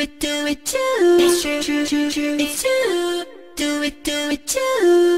it, do it too. It's true, true, true, true. It's true. Do it, do it too.